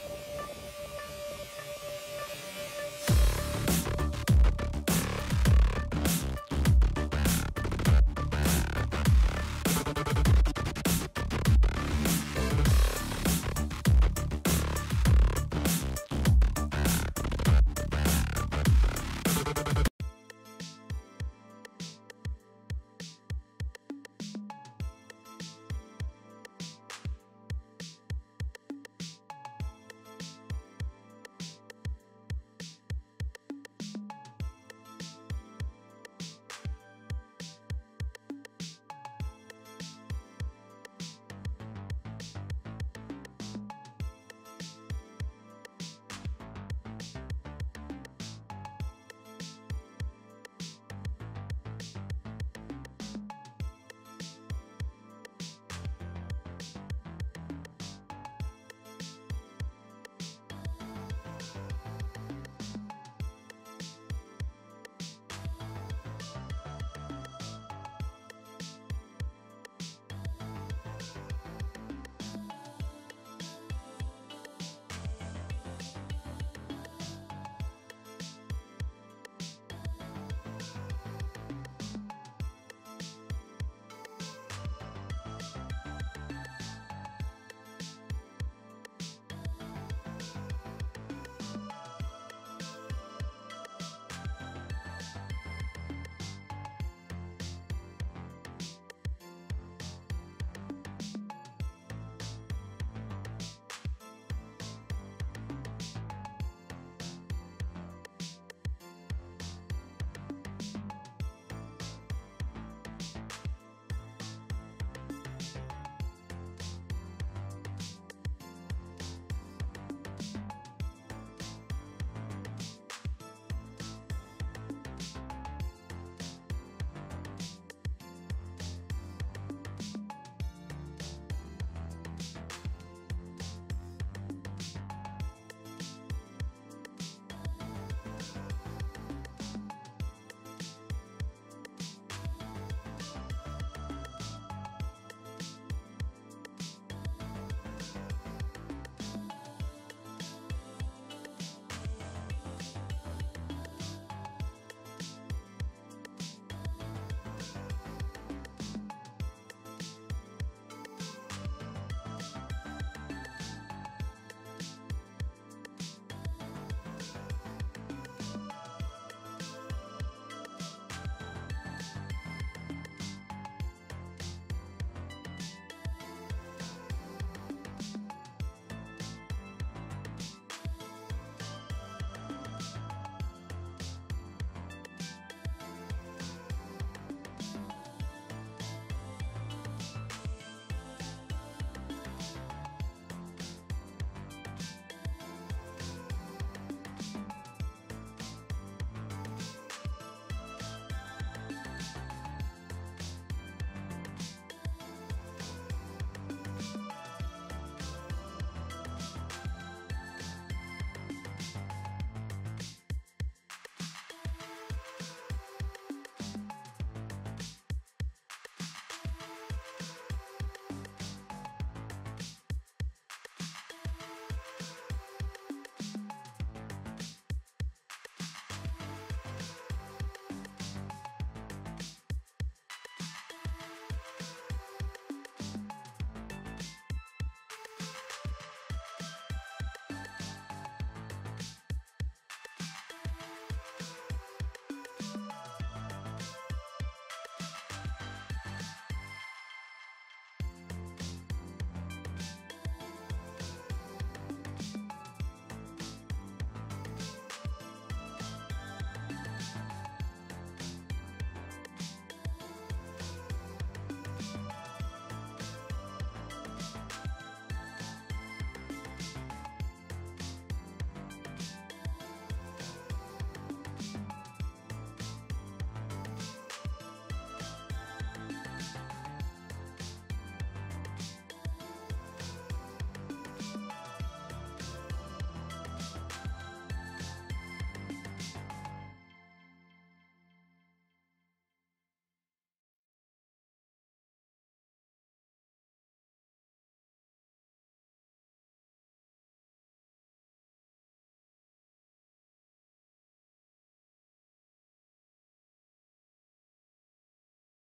you